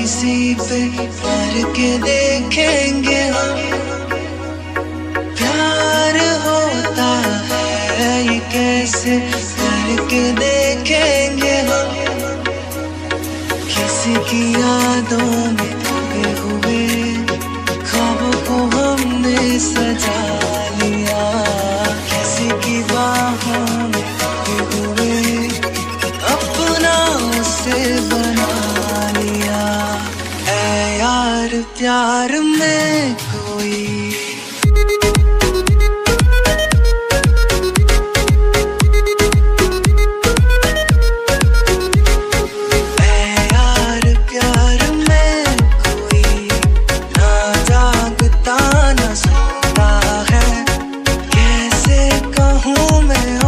पे करके देखेंगे हम। प्यार होता है, ये कैसे करके देखेंगे हम? किसी की यादों में प्यार में कोई। सोता है। कैसे कहूँ मैं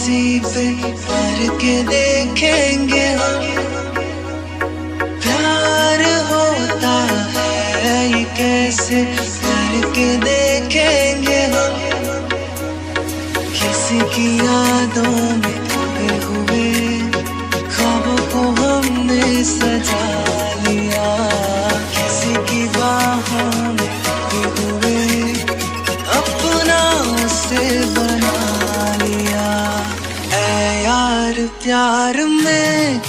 किसी पे करके देखेंगे हम। प्यार होता है, ये कैसे करके देखेंगे हम? किसी की यादों में हुए ख्वाबों को हमने सजा लिया। प्यार में